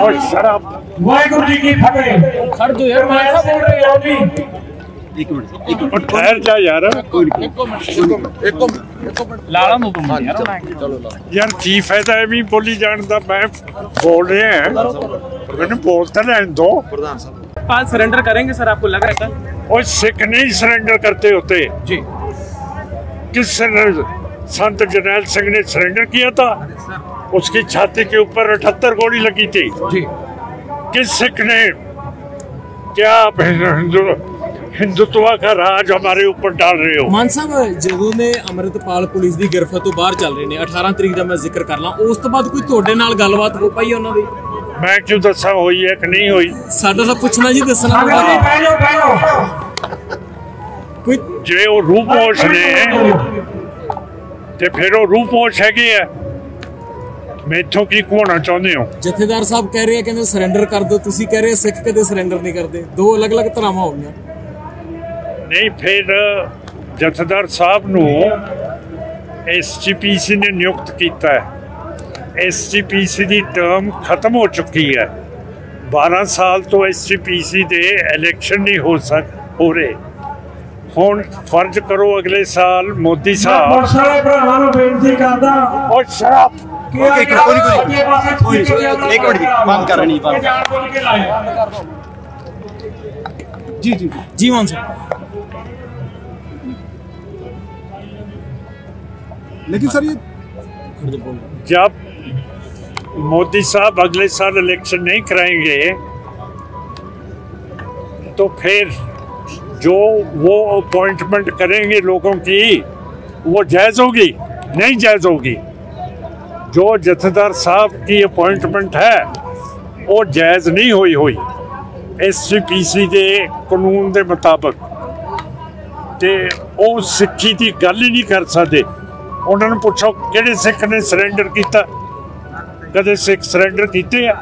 और शराब ਵਾਹਿਗੁਰੂ ਜੀ ਕੀ ਫਤਿਹ ਖੜ ਜੋ ਯਾਰ ਮੈਂ ਮਾਨ ਬੋਲ ਰਹੇ ਹੋ ਜੀ और ठहर जा यार ਲਾਲਾ ਨੂੰ ਤੁਮ ਯਾਰ यार की फायदा है भी बोली जान दा मैं बोल रहे हैं मैंने बोलता रहने दो पाल सरेंडर करेंगे सर आपको लग रहा है और सिख नहीं सरेंडर करते होते जी किस संत जरनैल सिंह ने सरेंडर किया था उसकी छाती के ऊपर अठहत्तर गोली लगी थी जी किस सिख ने क्या आप हिंदू हिंदुत्व का राज हमारे ऊपर डाल रहे हो ਮਾਨ ਸਾਹਿਬ ਜਦੋਂ ਨੇ ਅਮਰਿਤਪਾਲ ਪੁਲਿਸ ਦੀ ਗ੍ਰਿਫਤ ਤੋਂ ਬਾਹਰ ਚੱਲ ਰਹੇ ਨੇ 18 ਤਰੀਕ ਦਾ ਮੈਂ ਜ਼ਿਕਰ ਕਰ ਲਾਂ ਉਸ ਤੋਂ ਬਾਅਦ ਕੋਈ ਤੁਹਾਡੇ ਨਾਲ ਗੱਲਬਾਤ ਹੋ ਪਾਈ ਉਹਨਾਂ ਦੀ मैं क्यों दसा हुई है कि नहीं हुई ਸਾਡਾ ਤਾਂ ਪੁੱਛਣਾ ਜੀ ਦੱਸਣਾ ਸੰਗਤ ਜੀ ਬਹਿ ਜਾਓ ਬਹਿ ਜਾਓ ਕੋਈ ਜੇ ਉਹ ਰੂਪੋਸ਼ ਨੇ ਤੇ ਫਿਰ ਉਹ ਰੂਪੋਸ਼ ਹੈਗੇ ਆ ਮੈਥੋਂ ਕੀ ਕਹਾਉਣਾ ਚਾਹੁੰਦੇ ਹੋ? ਜਥੇਦਾਰ ਸਾਹਿਬ ਕਹਿ ਰਹੇ ਆ ਕਹਿੰਦੇ ਸਰੈਂਡਰ ਕਰ ਦਿਓ ਤੁਸੀਂ ਕਹਿ ਰਹੇ ਸਿੱਖ ਕਦੇ ਸਰੈਂਡਰ ਨਹੀਂ ਕਰਦੇ। ਦੋ ਅਲੱਗ-ਅਲੱਗ ਧਰਾਵਾਂ ਹੋ ਗਈਆਂ। ਨਹੀਂ ਫਿਰ ਜਥੇਦਾਰ ਸਾਹਿਬ ਨੂੰ ਐਸਜੀਪੀਸੀ ਨੇ ਨਿਯੁਕਤ ਕੀਤਾ ਹੈ। ਐਸਜੀਪੀਸੀ ਦੀ ਟਰਮ ਖਤਮ ਹੋ ਚੁੱਕੀ ਹੈ। 12 ਸਾਲ ਤੋਂ ਐਸਜੀਪੀਸੀ ਦੇ ਇਲੈਕਸ਼ਨ ਨਹੀਂ ਹੋ ਸਕ ਹੋ ਰਹੇ। ਹੁਣ ਫਰਜ਼ ਕਰੋ ਅਗਲੇ ਸਾਲ ਮੋਦੀ ਸਾਹਿਬ ਪੁਲਿਸ ਵਾਲੇ ਭਰਾਵਾਂ ਨੂੰ ਬੇਨਤੀ ਕਰਦਾ। ਔਰ ਸ਼ਰਾਬ लेकिन सर ये जब मोदी साहब अगले साल इलेक्शन नहीं कराएँगे तो फिर जो वो अपॉइंटमेंट करेंगे लोगों की वो जायज़ होगी? नहीं जायज़ होगी? ਜੋ ਜਥੇਦਾਰ ਸਾਹਿਬ ਦੀ ਅਪਾਇੰਟਮੈਂਟ ਹੈ, ਉਹ ਜਾਇਜ਼ ਨਹੀਂ ਹੋਈ ਹੋਈ। ਐਸਸੀਪੀਸੀ ਦੇ ਕਾਨੂੰਨ ਦੇ ਮੁਤਾਬਕ ਤੇ ਉਹ ਸਿੱਖੀ ਦੀ ਗੱਲ ਹੀ ਨਹੀਂ ਕਰ ਸਕਦੇ। ਉਹਨਾਂ ਨੂੰ ਪੁੱਛੋ ਕਿਹੜੇ ਸਿੱਖ ਨੇ ਸਰੈਂਡਰ ਕੀਤਾ, ਕਦੇ ਸਿੱਖ ਸਰੈਂਡਰ ਕੀਤੇ ਆ?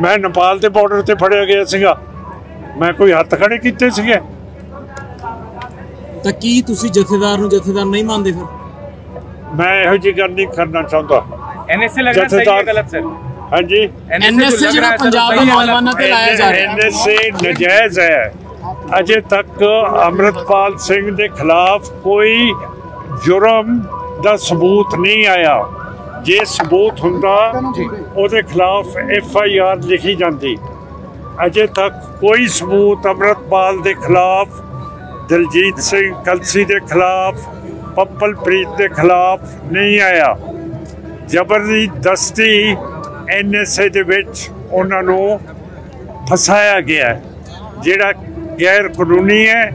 ਮੈਂ ਨੇਪਾਲ ਦੇ ਬਾਰਡਰ ਤੇ ਫੜਿਆ ਗਿਆ ਸੀਗਾ। ਮੈਂ ਕੋਈ ਹੱਥ ਖੜੇ ਕੀਤੇ ਸੀਗੇ? ਤਾਂ ਕੀ ਤੁਸੀਂ ਜਥੇਦਾਰ ਨੂੰ ਜਥੇਦਾਰ ਨਹੀਂ ਮੰਨਦੇ ਫਿਰ? ਮੈਂ ਇਹੋ ਜੀ ਗੱਲ ਨਹੀਂ ਕਰਨਾ ਚਾਹੁੰਦਾ। ਐਨਐਸਏ ਲੱਗ ਰਿਹਾ ਸਹੀ ਹੈ ਗਲਤ ਸਰ? ਹਾਂਜੀ। ਐਨਐਸਏ ਜਿਹੜਾ ਪੰਜਾਬ ਦੇ ਨੌਜਵਾਨਾਂ ਤੇ ਲਾਇਆ ਜਾ ਰਿਹਾ ਐਨਐਸਏ ਨਜਾਇਜ਼ ਹੈ। ਅਜੇ ਤੱਕ ਅਮਰਤਪਾਲ ਸਿੰਘ ਦੇ ਖਿਲਾਫ ਕੋਈ ਜੁਰਮ ਦਾ ਸਬੂਤ ਨਹੀਂ ਆਇਆ। ਜੇ ਸਬੂਤ ਹੁੰਦਾ ਉਹਦੇ ਖਿਲਾਫ ਐਫ ਲਿਖੀ ਜਾਂਦੀ। ਅਜੇ ਤੱਕ ਕੋਈ ਸਬੂਤ ਅਮਰਤਪਾਲ ਦੇ ਖਿਲਾਫ ਦਿਲਜੀਤ ਸਿੰਘ ਕਲਸੀ ਦੇ ਖਿਲਾਫ ਪੱਪਲਪ੍ਰੀਤ ਦੇ ਖਿਲਾਫ ਨਹੀਂ ਆਇਆ। ਜ਼ਬਰਦਸਤੀ ਐਨਐਸਏ ਦੇ ਵਿੱਚ ਉਹਨਾਂ ਨੂੰ ਫਸਾਇਆ ਗਿਆ ਜਿਹੜਾ ਗੈਰ ਕਾਨੂੰਨੀ ਹੈ,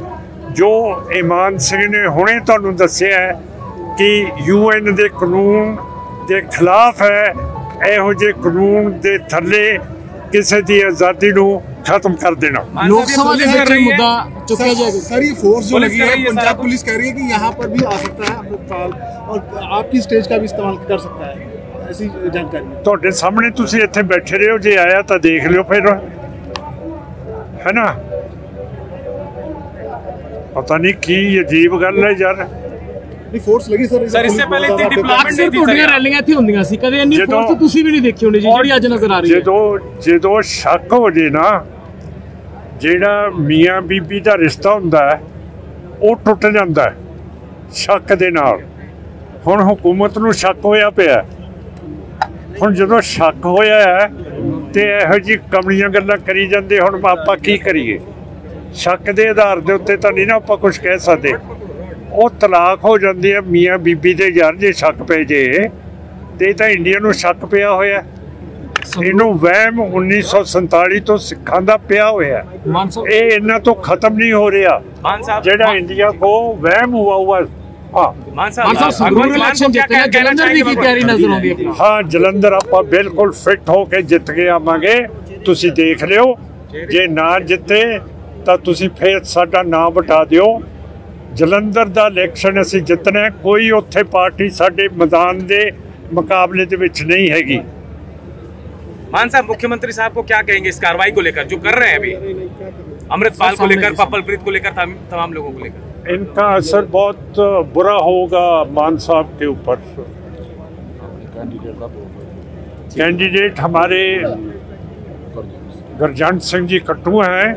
ਜੋ ਇਮਾਨ ਸਿੰਘ ਨੇ ਹੁਣੇ ਤੁਹਾਨੂੰ ਦੱਸਿਆ ਹੈ ਕਿ ਯੂਐਨ ਦੇ ਕਾਨੂੰਨ ਦੇ ਖਿਲਾਫ ਹੈ, ਇਹੋ ਜਿਹੇ ਕਾਨੂੰਨ ਦੇ ਥੱਲੇ ਕਿਸੇ ਦੀ ਆਜ਼ਾਦੀ ਨੂੰ ਖਤਮ ਕਰ ਦੇਣਾ ਲੋਕ ਸਭਾ ਦੇ ਵਿੱਚ ਇਹ ਮੁੱਦਾ ਚੁੱਕਿਆ ਜਾਏਗਾ सर ये फोर्स जो पुलिस लगी कर है रही है पंजाब सारा पुलिस कह रही है कि यहाँ पर भी आ सकता है अमृतपाल और आपकी स्टेज का भी इस्तेमाल कर सकता है ऐसी जानकारी है। ਤੁਹਾਡੇ ਸਾਹਮਣੇ ਤੁਸੀਂ ਇੱਥੇ ਬੈਠੇ ਰਹੋ ਜੇ ਆਇਆ ਤਾਂ ਦੇਖ ਲਿਓ ਫਿਰ ਹੈ ਨਾ ਪਤਾ ਨਹੀਂ ਕੀ ਅਜੀਬ ਗੱਲ ਹੈ ਯਾਰ ਨਹੀਂ ਫੋਰਸ ਲੱਗੀ ਸਰ ਸਰ ਇਸ ਤੋਂ ਪਹਿਲੇ ਇੱਥੇ ਡਿਪਲੋਮੈਂਟ ਨਹੀਂ ਤੁਹਾਡੀਆਂ ਰੈਲੀਆਂ ਇੱਥੇ ਹੁੰਦੀਆਂ ਸੀ ਕਦੇ ਇੰਨੀ ਫੋਰਸ ਤੁਸੀਂ ਵੀ ਨਹੀਂ ਦੇਖੀ ਹੋਣੀ ਜਿਹੜੀ ਅੱਜ ਨਜ਼ਰ ਆ ਰਹੀ ਹੈ। ਜਦੋਂ ਜਦੋਂ ਸ਼ੱਕ ਹੋ ਜੇ ਨਾ ਜਿਹੜਾ ਮੀਆਂ ਬੀਬੀ ਦਾ ਰਿਸ਼ਤਾ ਹੁੰਦਾ ਹੈ ਉਹ ਟੁੱਟ ਜਾਂਦਾ ਹੈ ਸ਼ੱਕ ਦੇ ਨਾਲ। ਹੁਣ ਹਕੂਮਤ ਨੂੰ ਸ਼ੱਕ ਹੋਇਆ ਪਿਆ ਹੁਣ ਜਦੋਂ ਸ਼ੱਕ ਹੋਇਆ ਹੈ ਤੇ ਇਹੋ ਜੀ ਕਮਲੀਆਂ ਗੱਲਾਂ ਕਰੀ ਜਾਂਦੇ ਹੁਣ ਆਪਾਂ ਕੀ ਕਰੀਏ? ਸ਼ੱਕ ਦੇ ਆਧਾਰ ਦੇ ਉੱਤੇ ਤਾਂ ਨਹੀਂ ਨਾ ਆਪਾਂ ਕੁਝ ਕਹਿ ਸਕਦੇ। ਉਹ ਤਲਾਕ ਹੋ ਜਾਂਦੀ ਹੈ ਮੀਆਂ ਬੀਬੀ ਤੇ ਯਾਰ ਜੇ ਸ਼ੱਕ ਪਏ ਜੇ ਤੇ ਤਾਂ ਇੰਡੀਆ ਨੂੰ ਸ਼ੱਕ ਪਿਆ ਹੋਇਆ ਇਹਨੂੰ ਵਹਿਮ 1947 ਤੋਂ ਸਿੱਖਾਂ ਦਾ ਪਿਆ ਹੋਇਆ ਇਹ ਇਹਨਾਂ ਤੋਂ ਖਤਮ ਨਹੀਂ ਹੋ ਰਿਹਾ। ਜਿਹੜਾ ਇੰਡੀਆ ਕੋ ਵਹਿਮ ਹੁਆ ਹੁਆ ਮਾਨ ਸਾਹਿਬ ਸੰਗਰੂਰ ਇਲੈਕਸ਼ਨ ਜਿੱਤਣਾ ਜਲੰਧਰ ਦੀ ਕੀ ਤਿਆਰੀ ਨਜ਼ਰ ਆਉਂਦੀ ਹੈ? ਹਾਂ ਜਲੰਧਰ ਆਪਾਂ ਬਿਲਕੁਲ ਫਿੱਟ ਹੋ ਕੇ ਜਿੱਤ ਕੇ ਆਵਾਂਗੇ। ਤੁਸੀਂ ਦੇਖ ਲਿਓ। ਜੇ ਨਾ ਜਿੱਤੇ ਤਾਂ ਤੁਸੀਂ ਫੇਰ ਸਾਡਾ ਨਾਮ ਵਟਾ ਦਿਓ। ਜਲੰਧਰ ਦਾ ਇਲੈਕਸ਼ਨ ਅਸੀਂ ਜਿੱਤਣਾ ਹੈ। ਕੋਈ ਉੱਥੇ ਪਾਰਟੀ ਸਾਡੇ ਮੈਦਾਨ ਦੇ ਮੁਕਾਬਲੇ ਦੇ ਵਿੱਚ ਨਹੀਂ ਹੈਗੀ मान साहब मुख्यमंत्री साहब को क्या कहेंगे इस कार्रवाई को लेकर जो कर रहे हैं अभी अमृतपाल को सामने लेकर के सामने। पप्पलप्रीत को लेकर तमाम तमाम लोगों को लेकर इनका असर बहुत बुरा होगा मान साहब के ऊपर कैंडिडेट हमारे गुरजंट सिंह जी कट्टू हैं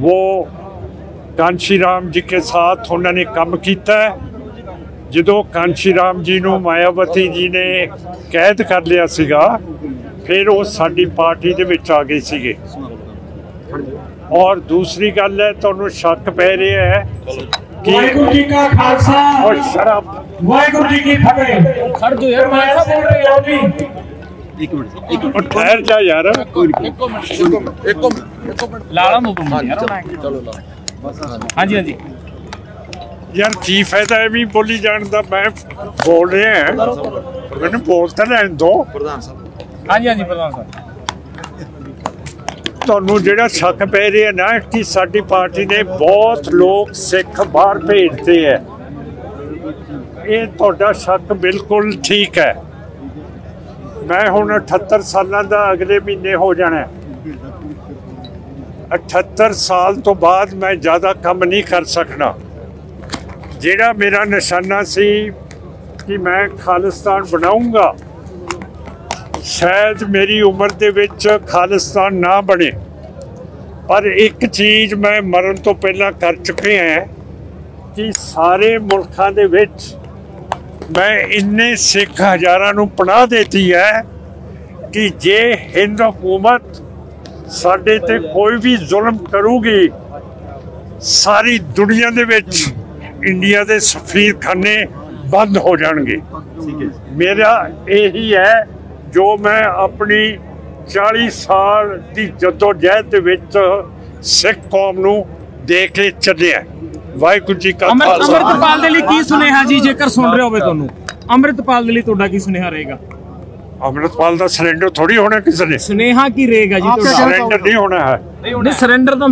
वो ਕਾਂਸ਼ੀ ਰਾਮ ਜੀ ਕੇ ਸਾਥ ਉਹਨਾਂ ਨੇ ਕੰਮ ਕੀਤਾ ਜਦੋਂ ਕਾਂਸ਼ੀ ਰਾਮ ਜੀ ਨੂੰ ਮਾਇਆਵਤੀ ਜੀ ਨੇ ਕੈਦ ਕਰ ਲਿਆ ਸੀਗਾ ਫਿਰ ਉਹ ਸਾਡੀ ਪਾਰਟੀ ਦੇ ਵਿੱਚ ਆ ਗਏ ਸੀਗੇ। ਔਰ ਦੂਸਰੀ ਗੱਲ ਹੈ ਤੁਹਾਨੂੰ ਸ਼ੱਕ ਪੈ ਰਿਹਾ ਹੈ ਕਿ ਵਾਹਿਗੁਰੂ ਜੀ ਕਾ ਖਾਲਸਾ। ਔਰ ਸ਼ਰਮ ਵਾਹਿਗੁਰੂ ਜੀ ਕੀ ਫਤਿਹ। ਖੜ ਜੋ ਯਾਰ ਮੈਂ ਸਭ ਬੋਲ ਰਿਹਾ ਹਾਂ ਜੀ। ਇੱਕ ਮਿੰਟ ਇੱਕ ਮਿੰਟ। ਇੱਕ ਮਿੰਟ ਇੱਕ ਮਿੰਟ। ਇੱਕ ਮਿੰਟ ਲਾਲਾ ਮੁਕਮ ਯਾਰ। ਚਲੋ ਲਾ ਹਾਂਜੀ ਹਾਂਜੀ। ਯਾਰ ਕੀ ਫਾਇਦਾ ਵੀ ਬੋਲੀ ਜਾਣ ਦਾ? ਮੈਂ ਬੋਲ ਰਿਹਾ ਹਾਂ। ਮੈਨੂੰ ਬੋਲ ਤਾਂ ਲੈਣ ਦੋ। ਹਾਂਜੀ ਹਾਂਜੀ ਪ੍ਰਧਾਨ ਸਾਹਿਬ। ਤੁਹਾਨੂੰ ਜਿਹੜਾ ਸ਼ੱਕ ਪੈ ਰਿਹਾ ਨਾ ਕਿ ਸਾਡੀ ਪਾਰਟੀ ਨੇ ਬਹੁਤ ਲੋਕ ਸਿੱਖ ਬਾਹਰ ਭੇਜਦੇ ਹੈ। ਇਹ ਤੁਹਾਡਾ ਸ਼ੱਕ ਬਿਲਕੁਲ ਠੀਕ ਹੈ। ਮੈਂ ਹੁਣ 78 ਸਾਲਾਂ ਦਾ ਅਗਲੇ ਮਹੀਨੇ ਹੋ ਜਾਣਾ। 78 ਸਾਲ ਤੋਂ ਬਾਅਦ ਮੈਂ ਜ਼ਿਆਦਾ ਕੰਮ ਨਹੀਂ ਕਰ ਸਕਣਾ ਜਿਹੜਾ ਮੇਰਾ ਨਿਸ਼ਾਨਾ ਸੀ ਕਿ ਮੈਂ ਖਾਲਿਸਤਾਨ ਬਣਾਉਂਗਾ ਸ਼ਾਇਦ ਮੇਰੀ ਉਮਰ ਦੇ ਵਿੱਚ ਖਾਲਿਸਤਾਨ ਨਾ ਬਣੇ। ਪਰ ਇੱਕ ਚੀਜ਼ ਮੈਂ ਮਰਨ ਤੋਂ ਪਹਿਲਾਂ ਕਰ ਚੁੱਕਿਆ ਹਾਂ ਕਿ ਸਾਰੇ ਮੁਲਕਾਂ ਦੇ ਵਿੱਚ ਮੈਂ ਇੰਨੇ ਸਿੱਖ ਹਜ਼ਾਰਾਂ ਨੂੰ ਪਨਾਹ ਦਿੱਤੀ ਹੈ ਕਿ ਜੇ ਹਿੰਦ ਹਕੂਮਤ ਸਾਡੇ ਤੇ ਕੋਈ ਵੀ ਜ਼ੁਲਮ ਕਰੂਗੀ ਸਾਰੀ ਦੁਨੀਆ ਦੇ ਵਿੱਚ ਇੰਡੀਆ ਦੇ ਸਫੀਰਖਾਨੇ ਬੰਦ ਹੋ ਜਾਣਗੇ। ਮੇਰਾ ਇਹੀ ਹੈ ਜੋ ਮੈਂ ਆਪਣੀ 40 ਸਾਲ ਦੀ ਜਦੋਜਹਿਦ ਦੇ ਵਿੱਚ ਸਿੱਖ ਕੌਮ ਨੂੰ ਦੇ ਕੇ ਚੱਲਿਆ। ਵਾਹਿਗੁਰੂ ਜੀ ਕਾ ਖਾਲਸਾ। ਅੰਮ੍ਰਿਤਪਾਲ ਦੇ ਲਈ ਕੀ ਸੁਨੇਹਾ ਜੀ ਜੇਕਰ ਸੁਣ ਰਹੇ ਹੋਵੇ ਤੁਹਾਨੂੰ? ਅੰਮ੍ਰਿਤਪਾਲ ਦੇ ਲਈ ਤੁਹਾਡਾ ਕੀ ਸੁਨੇਹਾ ਰਹੇਗਾ? ਅੰਮ੍ਰਿਤਪਾਲ ਦਾ ਸਰੈਂਡਰ ਥੋੜੀ ਹੋਣਾ ਕਿਸੇ ਨੇ। ਸੁਨੇਹਾ ਕੀ ਰਹੇਗਾ ਜੀ ਤੁਹਾਡਾ ਸਰੈਂਡਰ ਨਹੀਂ ਹੋਣਾ ਹੈ। ਨਹੀਂ ਸਰੈਂਡਰ ਤਾਂ